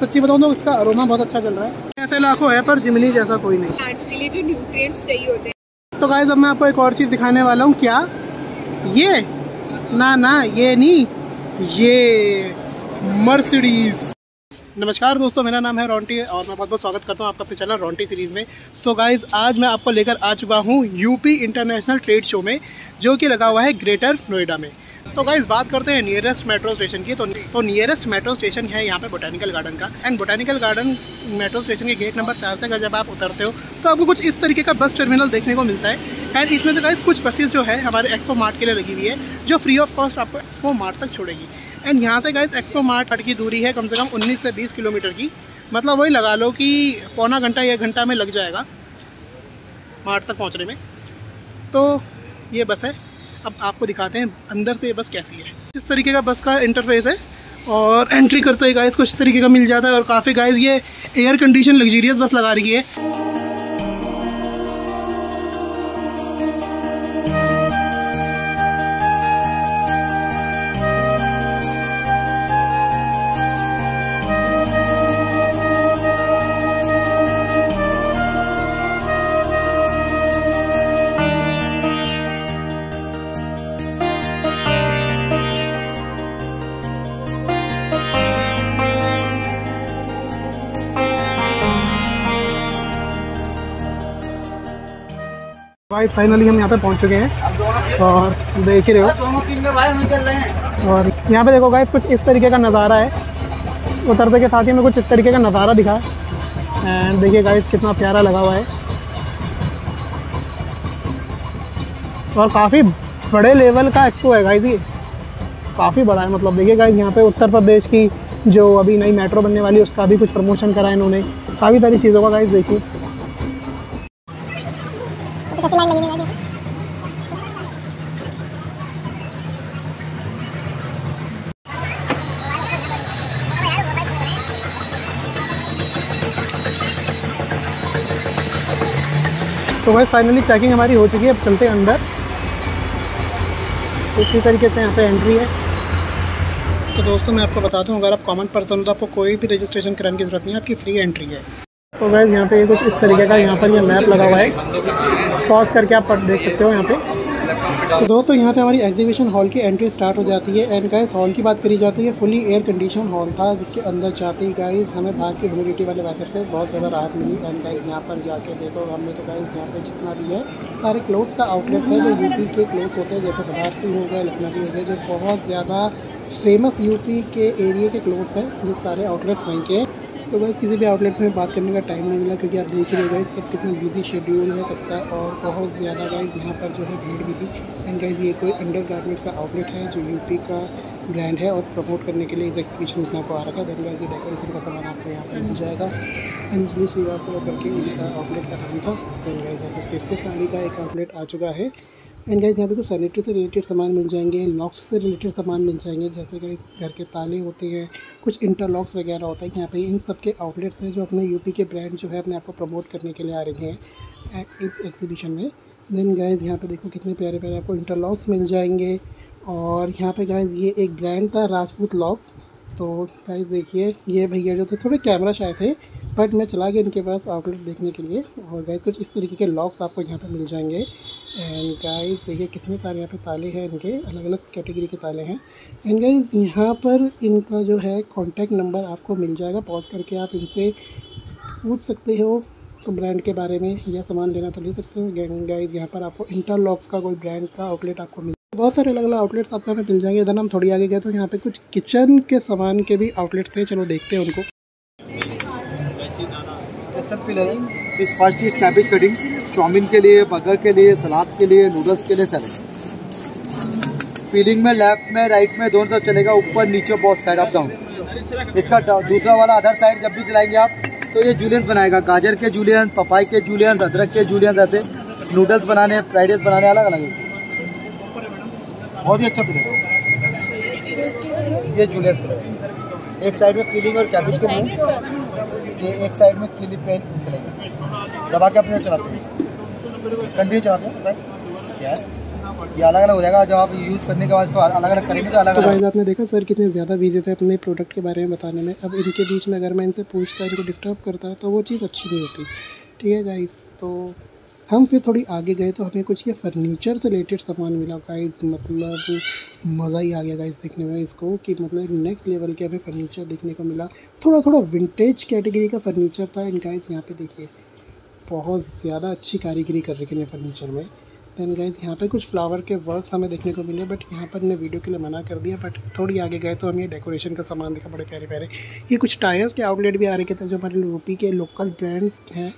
सच्ची बताऊँ तो इसका अरोमा बहुत अच्छा चल रहा है। ऐसे लाखों है पर जिमनी जैसा कोई नहीं। प्लांट्स के लिए जो न्यूट्रिएंट्स चाहिए होते हैं। तो गाइज़ अब मैं आपको एक और चीज़ दिखाने वाला हूँ क्या? ये? ना ना ये नहीं। ये मर्सिडीज नमस्कार दोस्तों मेरा नाम है रोंटी और मैं बहुत बहुत स्वागत करता हूँ आपका अपने चैनल रोंटी सीरीज़ में। सो so गाइज़ आज मैं आपको लेकर आ चुका हूँ यूपी इंटरनेशनल ट्रेड शो में जो कि लगा हुआ है ग्रेटर नोएडा में। तो गाइज़ बात करते हैं नियरेस्ट मेट्रो स्टेशन की। तो तो नियरेस्ट मेट्रो स्टेशन है यहाँ पे बोटानिकल गार्डन का। And botanical garden metro station के गेट नंबर चार से अगर जब आप उतरते हो तो आपको कुछ इस तरीके का बस टर्मिनल देखने को मिलता है। एंड इसमें से गाइज़ कुछ बसेज जो है हमारे एक्सपो मार्ट के लिए लगी हुई है, जो फ्री ऑफ़ कॉस्ट आपको एक्सपो मार्ट तक छोड़ेगी। एंड यहाँ से गाइज़ एक्सपो मार्ट हट की दूरी है कम से कम उन्नीस से बीस किलोमीटर की। मतलब वही लगा लो कि पौना घंटा या घंटा में लग जाएगा मार्ट तक पहुँचने में। तो ये बस है। अब आपको दिखाते हैं अंदर से ये बस कैसी है। इस तरीके का बस का इंटरफेस है और एंट्री करते ही गाइस कुछ तरीके का मिल जाता है और काफ़ी गाइस ये एयर कंडीशन लग्जरियस बस लगा रही है। भाई फाइनली हम यहाँ पे पहुँच चुके हैं। और देख ही रहे हो। और यहाँ पे देखो गाइस कुछ इस तरीके का नज़ारा है। उतरते के साथ ही में कुछ इस तरीके का नज़ारा दिखा। एंड देखिए गाइस कितना प्यारा लगा हुआ है। और काफ़ी बड़े लेवल का एक्सपो है गाइस ये। काफ़ी बड़ा है मतलब देखिए गाइस यहाँ पे उत्तर प्रदेश की जो अभी नई मेट्रो बनने वाली है उसका भी कुछ प्रमोशन करा है इन्होंने। काफ़ी सारी चीज़ों का गाइस देखिए। तो भाई फाइनली चेकिंग हमारी हो चुकी है, अब चलते हैं अंदर। तो इसी तरीके से यहाँ पे एंट्री है। तो दोस्तों, मैं आपको बता दूँ अगर आप कॉमन पर्सन हो तो आपको कोई भी रजिस्ट्रेशन कराने की ज़रूरत नहीं है, आपकी फ्री एंट्री है। तो वैसे यहाँ पे कुछ इस तरीके का यहाँ पर ये मैप लगा हुआ है। पॉज करके आप देख सकते हो यहाँ पे। तो दोस्तों, यहाँ से हमारी एग्जीबिशन हॉल की एंट्री स्टार्ट हो जाती है। एंड गाइस हॉल की बात करी जाती है फुली एयर कंडीशन हॉल था, जिसके अंदर जाते ही गाइस हमें बाहर की ह्यूमिडिटी वाले वेदर से बहुत ज़्यादा राहत मिली। एंड गाइस यहाँ पर जाके देखो, हमने तो गाइस यहाँ पे जितना भी है, सारे क्लोथ्स का आउटलेट्स है, जो यूपी के क्लोथ होते हैं, जैसे बनारसी हो गए, लखनवी हो गए, जो बहुत ज़्यादा फ़ेमस यूपी के एरिए के क्लोथ्स हैं, ये सारे आउटलेट्स वहीं के तो बस किसी भी आउटलेट में बात करने का टाइम नहीं मिला क्योंकि आप देख ही रहे सब कितना बिज़ी शेड्यूल है सबका और बहुत ज़्यादा गाइज़ यहाँ पर जो है भीड़ भी थी। एंड गाइज़ ये कोई अंडर गारमेंट्स का आउटलेट है जो यूपी का ब्रांड है और प्रमोट करने के लिए इस एग्जीबिशन में आपको आ रखा है। देन ये डेकोरेशन का सामान आपको यहाँ पर मिल जाएगा। अंजलि श्रीवास्तव करके इनका आउटलेट का नाम था। देन गाइज़ यहाँ पर फिर से साड़ी का एक आउटलेट आ चुका है। एंड गाइज़ यहाँ पे कुछ सैनिटरी से रिलेटेड सामान मिल जाएँगे लॉक्स से रिलेटेड सामान मिल जाएँगे, जैसे गाइज़ घर के ताले होते हैं, कुछ इंटरलॉक्स वगैरह होते हैं। यहाँ पे इन सब के आउटलेट्स हैं जो अपने यूपी के ब्रांड जो है अपने आप को प्रमोट करने के लिए आ रहे हैं इस एग्जीबिशन में। देन गाइज़ यहाँ पे देखो कितने प्यारे प्यारे आपको इंटरलॉक्स मिल जाएँगे। और यहाँ पे गाइज़ ये एक ब्रांड था राजपूत लॉक्स तो गाइज़ देखिए, ये भैया जो थे, थोड़े कैमरा शायद थे बट मैं चला गया इनके पास आउटलेट देखने के लिए। और गाइज़ कुछ इस तरीके के लॉक्स आपको यहाँ पे मिल जाएँगे। एंड गाइज़ देखिए, कितने सारे यहाँ पे ताले हैं इनके अलग अलग कैटेगरी के ताले हैं। एंड गाइज़ यहाँ पर इनका जो है कॉन्टैक्ट नंबर आपको मिल जाएगा। पॉज करके आप इनसे पूछ सकते हो तो ब्रांड के बारे में, या सामान लेना तो ले सकते हो। गाइज़ यहाँ पर आपको इंटरलॉक का, कोई ब्रांड का आउटलेट आपको मिल बहुत सारे अलग अलग आउटलेट्स आपको पे मिल जाएँगे। इधर हम थोड़ी आगे गए तो यहाँ पे कुछ किचन के सामान के भी आउटलेट्स थे। चलो देखते हैं उनको। है। इस first is cabbage cutting chowmein के लिए बर्गर के लिए, सलाद के लिए नूडल्स के लिए सैलड पीलिंग में लेफ़्ट में राइट में दोनों तरफ़ चलेगा। ऊपर, नीचे बहुत साइड अप डाउन इसका दूसरा वाला अदर साइड जब भी चलाएँगे आप तो ये जूलियंस बनाएगा। गाजर के जूलियन पपाई के जूलियन अदरक के जूलियन रहते। नूडल्स बनाने फ्राइड राइस बनाने अलग अलग बहुत ही अच्छा पिलर ये जूलियंस पिलर एक साइड में पीलिंग और कैबिज के लिए ये एक साइड में क्लिप पेन चलेगा दबा के अपने चलाते हैं। कंटिन्यू चलाते हैं क्या ये अलग अलग हो जाएगा। जब आप यूज़ करने के बाद इसको अलग अलग करेंगे तो अलग तो अलग भाई आपने देखा सर कितने ज़्यादा बिज़ी थे अपने प्रोडक्ट के बारे में बताने में। अब इनके बीच में अगर मैं इनसे पूछता इनको डिस्टर्ब करता तो वो चीज़ अच्छी नहीं होती। ठीक है गाइस तो हम फिर थोड़ी आगे गए तो हमें कुछ ये फर्नीचर से रिलेटेड सामान मिला। गाइस मतलब मज़ा ही आ गया गाइस देखने में इसको कि मतलब नेक्स्ट लेवल के हमें फर्नीचर देखने को मिला। थोड़ा थोड़ा विंटेज कैटेगरी का फर्नीचर था इन गाइस यहाँ पे देखिए, बहुत ज़्यादा अच्छी कारीगरी कर रखी है फर्नीचर में। देन गाइज़ यहाँ पे कुछ फ्लावर के वर्क्स हमें देखने को मिले बट यहाँ पर ने वीडियो के लिए मना कर दिया बट थोड़ी आगे गए तो हमें डेकोरेशन का सामान देखा बड़े प्यारे प्यारे ये कुछ टायर्स के आउटलेट भी आ रहे थे जो हमारे यूपी के लोकल ब्रांड्स हैं।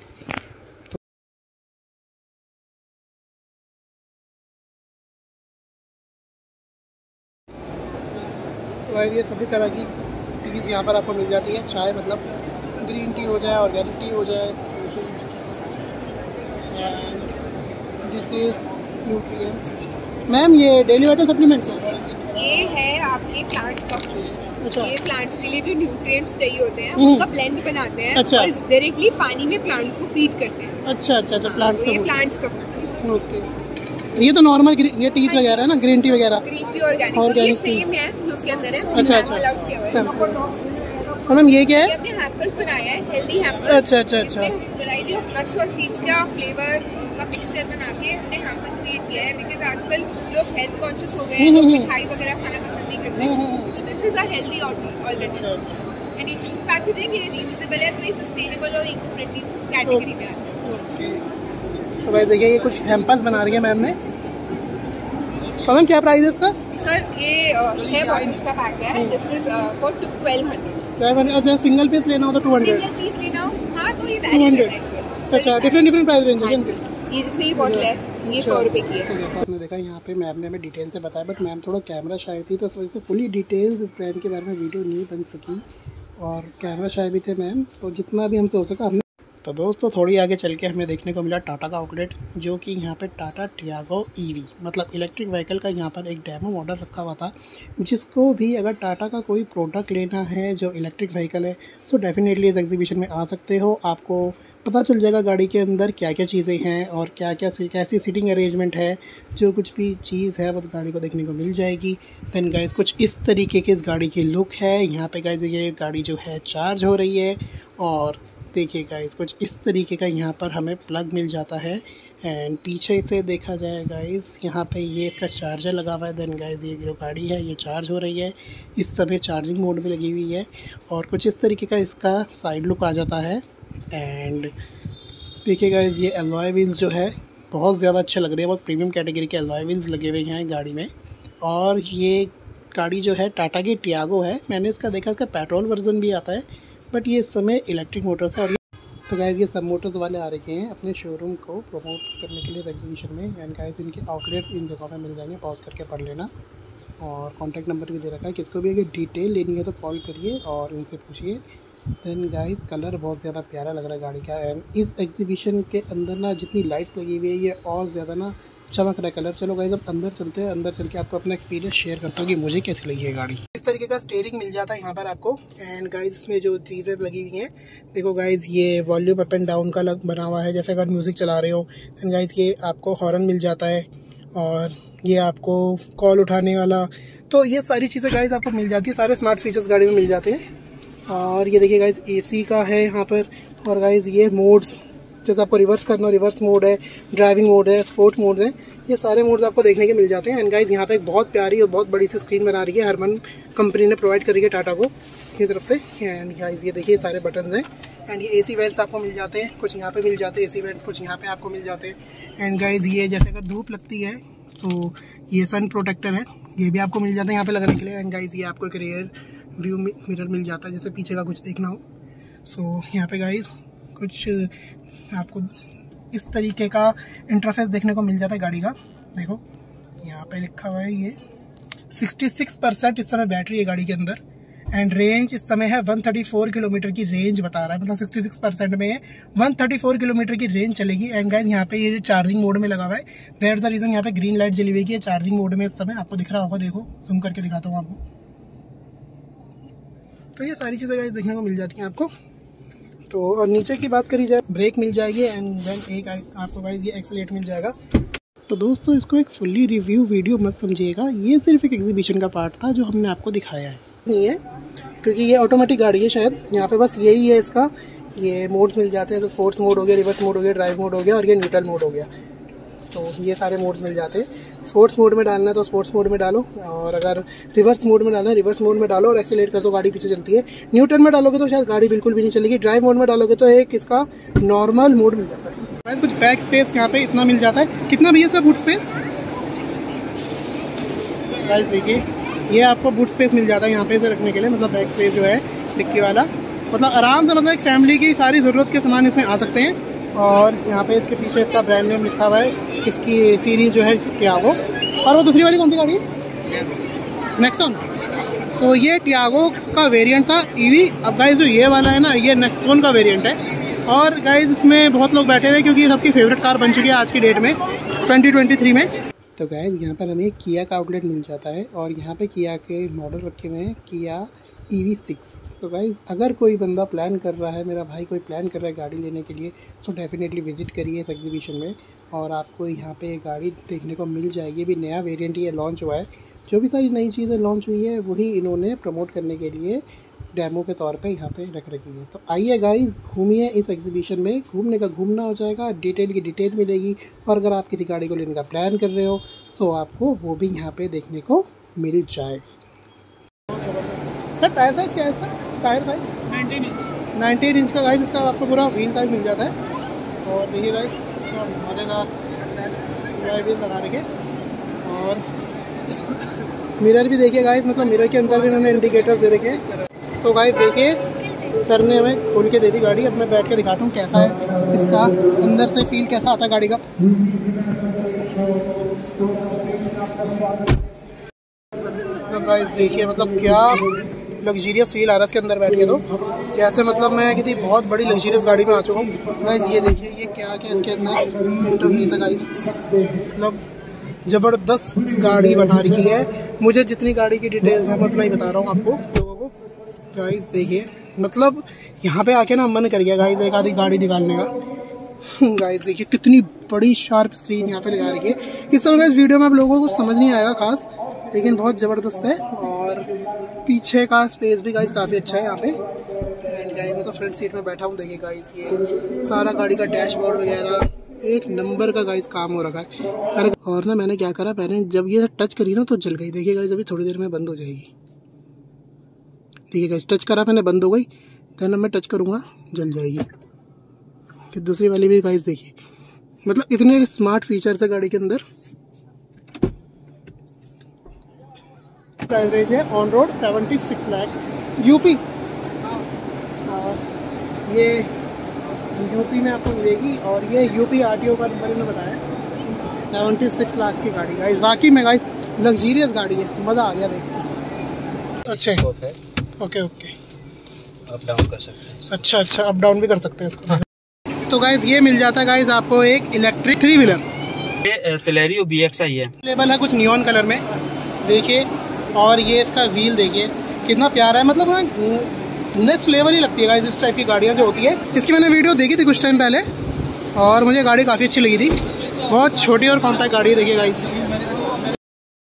तो ये सभी तरह की टीज़ यहाँ पर आपको मिल जाती है। चाय मतलब ग्रीन टी हो जाए ऑर्गेनिक टी हो जाए दिस इज़ न्यूट्रिएंट्स। मैम ये डेली वाटर सप्लीमेंट्स है? ये है आपके प्लांट्स का। अच्छा। ये प्लांट्स के लिए जो न्यूट्रिएंट्स चाहिए होते हैं हम्म। उनका ब्लेंड बनाते हैं अच्छा। और डायरेक्टली पानी में प्लांट्स को फ़ीड करते हैं। अच्छा अच्छा अच्छा प्लांट्स तो ये का प्लांट्स का ओके ये तो नॉर्मल ये टीज वगैरह है ना ग्रीन टी वगैरह। Green tea organic. सेम है जो उसके अंदर है। अच्छा अच्छा। और मैम ये क्या है? हमने बनाया है हेल्दी अच्छा, अच्छा, अच्छा। वैरायटी ऑफ़ नट्स और सीड्स का फ्लेवर का मिक्सचर बना के हमने हैम्पर क्रिएट किया है बिकॉज़ आजकल लोग हेल्थ कॉन्शियस हो गए हैं हम्म, हम्म, मिठाई वगैरह खाना पसंद नहीं करते। तो this is a healthy alternative and ये जूट पैकेजिंग ये रियूजेबल है तो ये सस्टेनेबल और इको फ्रेंडली कैटेगरी में आता है। ओके तो भाई देखिए ये कुछ हैम्पर्स बना रही है मैम ने। और मैम क्या प्राइस है इसका? सर ये छह बॉटल्स का पैक। है। This is for two twelve hundred अच्छा सिंगल पीस लेना हो तो टू हंड्रेड पीस लेना हो? हाँ तो ये टू हंड्रेड अच्छा डिफरेंट डिफरेंट प्राइस रेंज है हाँ। ये जैसे ये बॉटल है ये सौ रुपए की है। तो आपने देखा यहाँ पे मैम ने हमें डिटेल से बताया बट मैम थोड़ा कैमरा शाय थी तो इस वजह से फुली डिटेल्स इस ब्रांड के बारे में वीडियो नहीं बन सकी। और कैमरा शाय भी थे मैम तो जितना भी हमसे हो सका हमने तो दोस्तों, थोड़ी आगे चल के हमें देखने को मिला टाटा का आउटलेट, जो कि यहाँ पे टाटा टियागो ईवी मतलब इलेक्ट्रिक व्हीकल का यहाँ पर एक डेमो मॉडल रखा हुआ था, जिसको भी अगर टाटा का कोई प्रोडक्ट लेना है जो इलेक्ट्रिक व्हीकल है सो डेफिनेटली इस एग्जीबिशन में आ सकते हो। आपको पता चल जाएगा गाड़ी के अंदर क्या क्या चीज़ें हैं और क्या क्या कैसी सीटिंग अरेंजमेंट है, जो कुछ भी चीज़ है वो तो गाड़ी को देखने को मिल जाएगी। देन गाइज़ कुछ इस तरीके की इस गाड़ी की लुक है। यहाँ पे गाइज़ ये गाड़ी जो है चार्ज हो रही है और देखिए गाइज़ कुछ इस तरीके का यहाँ पर हमें प्लग मिल जाता है। एंड पीछे से देखा जाए गाइज़ यहाँ पे ये इसका चार्जर लगा हुआ है। देन गाइज़ ये जो गाड़ी है, ये चार्ज हो रही है। इस समय चार्जिंग मोड में लगी हुई है। और कुछ इस तरीके का इसका साइड लुक आ जाता है। एंड देखिए गाइज़ ये एलॉय व्हील्स जो है, बहुत ज़्यादा अच्छे लग रहे हैं। बहुत प्रीमियम कैटेगरी के व्हील्स लगे हुए हैं गाड़ी में। और ये गाड़ी जो है टाटा की टियागो है। मैंने इसका देखा, इसका पेट्रोल वर्जन भी आता है। बट ये समय इलेक्ट्रिक मोटर्स है और तो गाइज़ ये सब मोटर्स वाले आ रखे हैं अपने शोरूम को प्रमोट करने के लिए एग्जीबिशन में। एंड गाइज़ इनके आउटलेट्स इन जगहों पे मिल जाएँगे पॉज करके पढ़ लेना। और कॉन्टैक्ट नंबर भी दे रखा है। किसको भी अगर डिटेल लेनी है तो कॉल करिए और इनसे पूछिए। देन गाइस कलर बहुत ज़्यादा प्यारा लग रहा है गाड़ी का। एंड इस एग्जीबिशन के अंदर ना जितनी लाइट्स लगी हुई है, ये और ज़्यादा ना चमक रहा है, कलर। चलो गाइस अब अंदर चलते हैं, अंदर चल के आपको अपना एक्सपीरियंस शेयर करता हूँ कि मुझे कैसी लगी है गाड़ी। इस तरीके का स्टेयरिंग मिल जाता है यहाँ पर आपको। एंड गाइस इसमें जो चीज़ें लगी हुई हैं, देखो गाइस ये वॉल्यूम अप एंड डाउन का लग बना हुआ है, जैसे अगर म्यूज़िक चला रहे हो देन गाइज़ ये आपको हॉर्न मिल जाता है, और ये आपको कॉल उठाने वाला। तो ये सारी चीज़ें गाइज़ आपको मिल जाती है, सारे स्मार्ट फीचर्स गाड़ी में मिल जाते हैं। और ये देखिए गाइज़ एसी का है यहाँ पर, और गाइज़ ये मोड्स जैसे आपको रिवर्स करना रिवर्स मोड है ड्राइविंग मोड है स्पोर्ट मोड है ये सारे मोड्स आपको देखने के मिल जाते हैं। एंड गाइज़ यहाँ पे एक बहुत प्यारी और बहुत बड़ी सी स्क्रीन बना रही है हरमन कंपनी ने प्रोवाइड करी है टाटा को। की तरफ़ से। एंड गाइज़ ये देखिए सारे बटन हैं। एंड ये ए सी वेंट्स आपको मिल जाते हैं। कुछ यहाँ पे मिल जाते हैं ए सी वेंट्स कुछ यहाँ पे आपको मिल जाते हैं। एंड गाइज़ ये जैसे अगर धूप लगती है तो ये सन प्रोटेक्टर है। ये भी आपको मिल जाता है यहाँ पे लगाने के लिए। एंड गाइज़ ये आपको एक रेयर व्यू मिरर मिल जाता है जैसे पीछे का कुछ देखना हो। सो so, यहाँ पे गाइज़ कुछ आपको इस तरीके का इंटरफेस देखने को मिल जाता है गाड़ी का। देखो, यहाँ पे लिखा हुआ है ये। 66 परसेंट इस समय बैटरी है गाड़ी के अंदर एंड रेंज इस समय है 134 किलोमीटर की रेंज बता रहा है। मतलब 66 परसेंट में है 134 किलोमीटर की रेंज चलेगी एंड गाइज़ यहाँ पे ये जो चार्जिंग मोड में लगा हुआ है दैट द रीजन यहाँ पे ग्रीन लाइट जली हुई है चार्जिंग मोड में इस समय आपको दिख रहा होगा। देखो जूम करके दिखाता हूँ आपको। तो ये सारी चीज़ें गाइज़ देखने को मिल जाती हैं आपको। तो और नीचे की बात करी जाए ब्रेक मिल जाएगी एंड देन एक आपको गाइज़ ये एक्सलेट मिल जाएगा। तो दोस्तों, इसको एक फुल्ली रिव्यू वीडियो मत समझिएगा। ये सिर्फ़ एक एग्जीबिशन का पार्ट था जो हमने आपको दिखाया है। नहीं है, क्योंकि ये ऑटोमेटिक गाड़ी है शायद। यहाँ पे बस यही है इसका। ये मोड्स मिल जाते हैं तो स्पोर्ट्स मोड हो गया रिवर्स मोड हो गया ड्राइव मोड हो गया और ये न्यूट्रल मोड हो गया। तो ये सारे मोड्स मिल जाते हैं। स्पोर्ट्स मोड में डालना है तो स्पोर्ट्स मोड में डालो और अगर रिवर्स मोड में डालना है, रिवर्स मोड में डालो और एक्सीलेट कर दो, गाड़ी पीछे चलती है। न्यूटन में डालोगे तो शायद गाड़ी बिल्कुल भी नहीं चलेगी। ड्राइव मोड में डालोगे तो एक इसका नॉर्मल मोड मिल जाता है। कुछ बैक स्पेस यहाँ पे इतना मिल जाता है। कितना भैया इसका बूट स्पेस गाइस देखिए, ये आपको बूट स्पेस मिल जाता है यहाँ पे इसे रखने के लिए मतलब बैक स्पेस जो है डिक्की वाला। मतलब आराम से मतलब एक फैमिली की सारी ज़रूरत के सामान इसमें आ सकते हैं। और यहाँ पे इसके पीछे इसका ब्रांड नेम लिखा हुआ है। इसकी सीरीज़ जो है टियागो और वो दूसरी वाली कौन सी गाड़ी? है नेक्सॉन तो ये टियागो का वेरिएंट था। ईवी अब गाइज़ जो ये वाला है ना, ये नेक्सॉन का वेरिएंट है। और गाइज़ इसमें बहुत लोग बैठे हुए क्योंकि सबकी फेवरेट कार बन चुकी है आज की डेट में 2023 में। तो गाइज़ यहाँ पर हमें किया का आउटलेट मिल जाता है। और यहाँ पे किया के मॉडल रखे हुए हैं। किया ई वी सिक्स तो गाइज़ अगर कोई बंदा प्लान कर रहा है, मेरा भाई कोई प्लान कर रहा है गाड़ी लेने के लिए तो डेफ़िनेटली विज़िट करिए इस एग्जीबिशन में और आपको यहाँ पे गाड़ी देखने को मिल जाएगी। भी नया वेरिएंट ये लॉन्च हुआ है। जो भी सारी नई चीज़ें लॉन्च हुई है, वही इन्होंने प्रमोट करने के लिए डेमो के तौर पे यहाँ पे रख रखी है। तो आइए गाइस घूमिए इस एग्जीबिशन में। घूमने का घूमना हो जाएगा डिटेल की डिटेल मिलेगी और अगर आप किसी गाड़ी को लेने का प्लान कर रहे हो तो आपको वो भी यहाँ पे देखने को मिल जाएगा। सर टायर साइज़ क्या है इसका? टायर साइज़ 19 इंच 19 इंच का गाइस इसका आपको पूरा व्हील साइज़ मिल जाता है। और देखिए गाइस मज़ेदार व्हील लगा रखे और मिरर भी देखिए गाइस मतलब मिरर के अंदर भी इन्होंने इंडिकेटर्स दे रखे तो गाइस देखिए सर ने हमें खोल के दे दी गाड़ी। अब मैं बैठ के दिखाता हूँ कैसा है इसका अंदर से फील कैसा आता है गाड़ी का। तो गाइस देखिए मतलब क्या लग्जीरियस फील आ रहा है इसके अंदर बैठ के तो। जैसे मतलब मैं किसी बहुत बड़ी लग्जीरियस गाड़ी में आ चुका हूँ। गाइस ये देखिए, ये क्या क्या इसके अंदर इंटरफेस है गाइस मतलब ज़बरदस्त गाड़ी बना रही है। मुझे जितनी गाड़ी की डिटेल्स है, मैं उतना ही बता रहा हूँ आपको, लोगों को। गाइस देखिए मतलब यहाँ पे आके ना मन कर गया गाइस एक आधी गाड़ी निकालने का। गाइस देखिए, कितनी बड़ी शार्प स्क्रीन यहाँ पे लगा रही है। इस समय इस वीडियो में आप लोगों को समझ नहीं आएगा खास, लेकिन बहुत ज़बरदस्त है। पीछे का स्पेस भी गाइस काफ़ी अच्छा है यहाँ पे। एंड गाइस मैं तो फ्रंट सीट में बैठा हूँ, देखिए गाइस ये सारा गाड़ी का डैशबोर्ड वगैरह, एक नंबर का गाइस काम हो रखा है। और ना मैंने क्या करा, मैंने जब ये टच करी ना तो जल गई। देखिए गाइस अभी थोड़ी देर में बंद हो जाएगी। देखिए गाइस टच करा मैंने, बंद हो गई। देन मैं टच करूँगा, जल जाएगी। फिर दूसरी वाली भी गाइस देखिए। मतलब इतने स्मार्ट फीचर्स है गाड़ी के अंदर। प्राइस रेंज है on road seventy six lakh UP ये यूपी में आपको मिलेगी और ये यूपी आर टी ओ का नंबर इन्होंने बताया। सेवेंटी सिक्स लाख की गाड़ी। गाइस बाकी में गाइस लग्जीरियस गाड़ी है। मज़ा आ गया देखते अच्छा ओके ओके अप डाउन कर सकते हैं। अच्छा अच्छा अप डाउन भी कर सकते हैं इसको। तो गाइस ये मिल जाता है गाइस आपको एक इलेक्ट्रिक थ्री व्हीलर ये सिलेरियो बी एक्स आई है। अवेलेबल है कुछ नियॉन कलर में। देखिए और ये इसका व्हील देखिए, कितना प्यारा है। मतलब ना नेक्स्ट लेवल ही लगती है गाइस इस टाइप की गाड़ियाँ जो होती है। इसकी मैंने वीडियो देखी थी कुछ टाइम पहले, और मुझे गाड़ी काफ़ी अच्छी लगी थी। बहुत छोटी और कॉम्पैक्ट गाड़ी है, देखिए गाइस